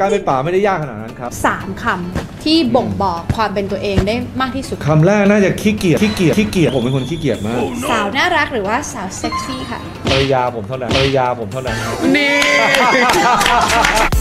การเป็นป่าไม่ได้ยากขนาดนั้นครับสามคำที่บ่งบอกความเป็นตัวเองได้มากที่สุดคำแรกน่าจะขี้เกียจขี้เกียจขี้เกียจผมเป็นคนขี้เกียจมาก สาวน่ารักหรือว่าสาวเซ็กซี่ค่ะภรรยาผมเท่านั้นภรรยาผมเท่านั้นครับนี่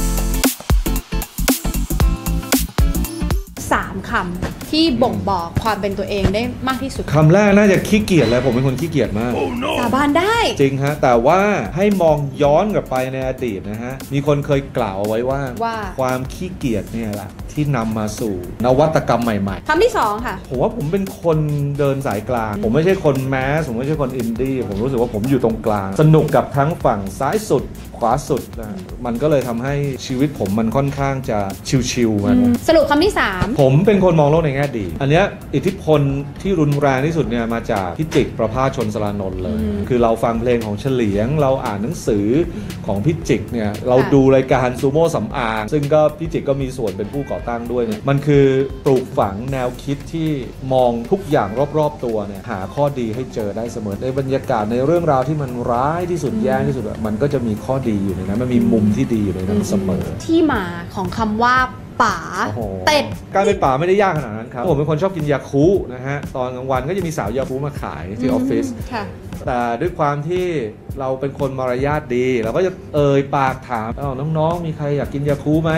สามคำที่บ่งบอกความเป็นตัวเองได้มากที่สุดคำแรกน่าจะขี้เกียจเลยผมเป็นคนขี้เกียจมากสาบานได้ จริงฮะ แต่ว่าให้มองย้อนกลับไปในอดีตนะฮะ มีคนเคยกล่าวเอาไว้ว่าว่าความขี้เกียจเนี่ยแหละที่นำมาสู่นวัตกรรมใหม่คำที่สองค่ะๆผมว่าผมเป็นคนเดินสายกลาง ผมไม่ใช่คนแมสผมไม่ใช่คนอินดี้ผมรู้สึกว่าผมอยู่ตรงกลาง สนุกกับทั้งฝั่งซ้ายสุดขวาสุดนะมันก็เลยทำให้ชีวิตผมมันค่อนข้างจะชิวๆมันสรุปคำที่สามผมเป็นคนมองโลกในแง่ดี อันเนี้ยอิทธิพลที่รุนแรงที่สุดเนี่ยมาจากพิจิกประภาสชนสรานนท์เลย คือเราฟังเพลงของเฉลียง เราอ่านหนังสือของพิจิกเนี่ยเราดูรายการซูโม่สำอาง ซึ่งก็พิจิกก็มีส่วนเป็นผู้ก่อตั้งด้วยเนี่ยมันคือปลูกฝังแนวคิดที่มองทุกอย่างรอบๆตัวเนี่ยหาข้อดีให้เจอได้เสมอในบรรยากาศในเรื่องราวที่มันร้ายที่สุดแย่ที่สุดอะมันก็จะมีข้อดีอยู่ในนั้นมันมีมุมที่ดีอยู่ในนั้นเสมอ ที่มาของคำว่า ป๋าโอ้โหเป็ด การเป็นป่าไม่ได้ยากขนาดนั้น ครับผมเป็นคนชอบกินยาคูนะฮะตอนกลางวันก็จะมีสาวยาคูมาขายที่ออฟฟิศค่ะแต่ด้วยความที่เราเป็นคนมารยาทดี เราก็จะเอ่ยปากถามเอ้าน้องๆ มีใครอยากกินยาคูไหม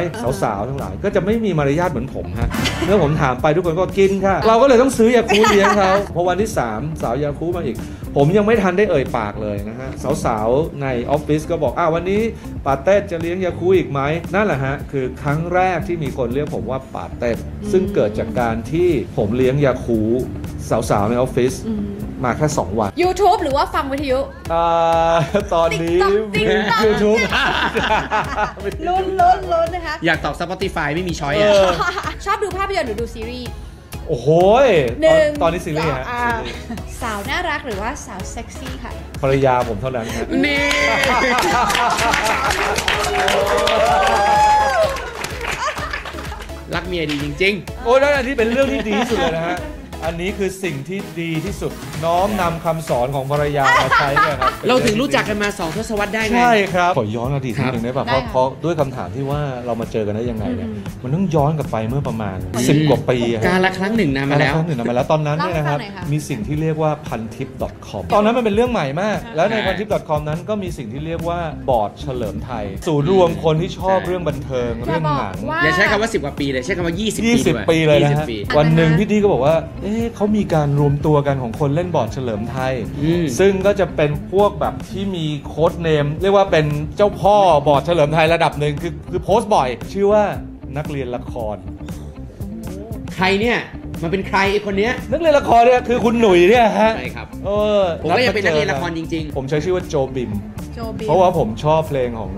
สาวๆทั้งหลายก็จะไม่มีมารยาทเหมือนผมฮะเมื่อผมถามไปทุกคนก็กินค่ะ เราก็เลยต้องซื้อยาคูเลี้ยงเขาพอวันที่ 3 สาวยาคูมาอีก ผมยังไม่ทันได้เอ่ยปากเลยนะฮะสาวๆในออฟฟิศก็บอกอ้าววันนี้ปาเต้จะเลี้ยงยาคูอีกไหมนั่นแหละฮะคือครั้งแรกที่มีคนเรียกผมว่าปาเต้ซึ่งเกิดจากการที่ผมเลี้ยงยาคูลท์สาวๆในออฟฟิศมาแค่ 2 วัน YouTube หรือว่าฟังวิทยุอ่าตอนนี้ TikTok TikTok YouTube ลุ้นลุ้นลุ้นนะคะ อยากตอบ Spotify ไม่มี choice เออะอชอบดูภาพยนตร์หรือดูซีรีส์โอ้โหยหนึ่งตอนตอนนี้ซีรีส์ฮะอ่าซีรีส์สาวน่ารักหรือว่าสาวเซ็กซี่ค่ะ ภรรยาผมเท่านั้นฮะนี่ รักเมียดีจริงโอ้ยนั่นอันที่เป็นเรื่องที่ดีที่สุดเลยนะฮะ อันนี้คือสิ่งที่ดีที่สุดน้อมนำคำสอนของภรรยามาใช้เนี่ยครับๆเราถึงรู้จักกันมาสองทศวรรษได้ไง ใช่ครับ ขอย้อนอดีตครันิบดนึงได้ป่ะได้เพราะค่ะเพราะด้วยคำถามที่ว่าเรามาเจอกันได้ยังไงเนี่ยอืมมันต้องย้อนกลับไปเมื่อประมาณ 10 กว่าปีอะการละครั้งหนึ่งนานมาแล้ว ครั้งหนึ่งนานมาแล้วตอนนั้นเนี่ยนะครับเล่าให้ฟังหน่อยค่ะ มีสิ่งที่เรียกว่าพันทิป .com ตอนนั้นมันเป็นเรื่องใหม่มาก แล้วในใช่พันทิป .com นั้นก็มีสิ่งที่เรียกว่าบอร์ดเฉลิมไทยศูนย์รวมคนที่ชอบใช่เรื่องบันเทิงจะเรื่องบอกหนัง ว่า อย่าใช้คำว่า 10 กว่าปีเลย ใช้คำว่า 20 ปีดีกว่า20 ปีเลยนะฮะ 20 ปี วันหนึ่งพี่ดีก็บอกว่า เอ๊ะเขามีการรวมตัวกันของคนเล่นบอร์ดเฉลิมไทย อืม ซึ่งก็จะเป็นพวกแบบที่มี codename เรียกว่าเป็นเจ้าพ่อบอร์ดเฉลิมไทยระดับหนึ่งคือคือโพสต์บ่อย ชื่อว่านักเรียนละคร ใครเนี่ย มันเป็นใครไอ้คนเนี้ยนักเรียนละครเนี่ยคือคุณหนุ่ยเนี่ยฮะใช่ครับ เออผมก็ยังเป็นนักเรียนละครจริงผมใช้ชื่อว่าโจบิม โจบิเพราะว่าผมชอบเพลงของ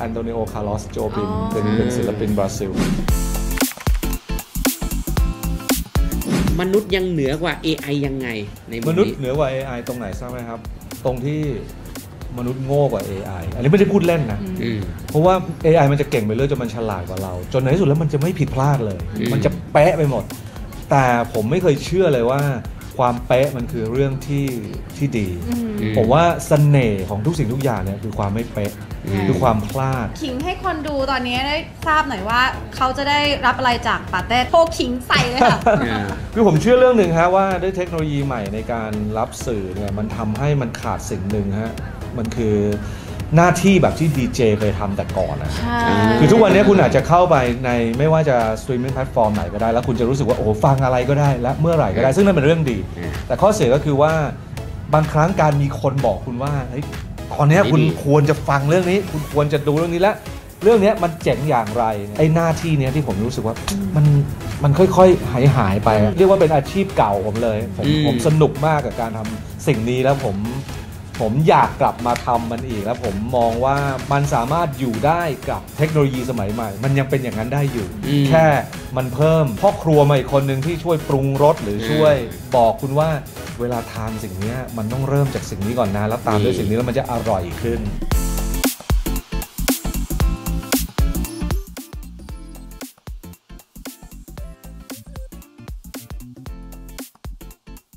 อันโตนิโอ คาร์ลอส โจบิม อ๋อ เป็นเป็นศิลปินบราซิล มนุษย์ยังเหนือกว่า AI ยังไง ในมมุมนุษย์นี้เหนือกว่า AI ตรงไหนทราบไหมครับ ตรงที่มนุษย์โง่กว่า AI อันนี้ไม่ได้พูดเล่นนะอืมเพราะว่า AI มันจะเก่งไปเรื่อยจนมันฉลาดกว่าเรา จนในที่สุดแล้วมันจะไม่ผิดพลาดเลยอืมมันจะเป๊ะไปหมด แต่ผมไม่เคยเชื่อเลยว่า ความเป๊ะมันคือเรื่องที่ที่ดีอืมอืมผมว่าเสน่ห์ของทุกสิ่งทุกอย่างเนี่ยคือความไม่เป๊ะอืมคือความพลาด ขิงให้คนดูตอนนี้ได้ทราบหน่อยว่าเขาจะได้รับอะไรจากป๋าเต็ดโทรขิงใส่เลยค่ะอ่าคือผมเชื่อเรื่องหนึ่งฮะว่าด้วยเทคโนโลยีใหม่ในการรับสื่อเนี่ยมันทำให้มันขาดสิ่งหนึ่งฮะมันคือ หน้าที่แบบที่ดีเจเคยทำแต่ก่อนนะใช่ คือทุกวันนี้คุณอาจจะเข้าไปในไม่ว่าจะ streaming platform ไหนก็ได้ แล้วคุณจะรู้สึกว่าโอ้โหฟังอะไรก็ได้และเมื่อไหร่ก็ได้ซึ่งนั่นเป็นเรื่องดี อืมแต่ข้อเสียก็คือว่าบางครั้งการมีคนบอกคุณว่าเฮ้ยตอนเนี้ยไม่ดีคุณควรจะฟังเรื่องนี้ คุณควรจะดูเรื่องนี้และ เรื่องเนี้ยมันเจ๋งอย่างไรไอ้หน้าที่เนี้ยที่ผมรู้สึกว่ามันมันค่อยๆหายหายๆไปอะเรียกว่าเป็นอาชีพเก่าผมเลยผมอืม ผมสนุกมากกับการทำสิ่งนี้แล้วผม ผมอยากกลับมาทำมันอีกแล้วผมมองว่ามันสามารถอยู่ได้กับเทคโนโลยีสมัยใหม่ มันยังเป็นอย่างนั้นได้อยู่ อืม แค่มันเพิ่มพ่อครัวมาอีกคนหนึ่งที่ช่วยปรุงรสหรือช่วยบอกคุณว่าเวลาทานสิ่งเนี้ยมันต้องเริ่มจากสิ่งนี้ก่อนนะแล้วตามด้วยสิ่งนี้แล้วมันจะอร่อยขึ้นอ